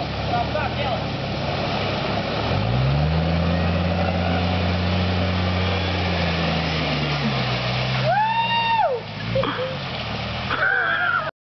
aquela, pra aquela.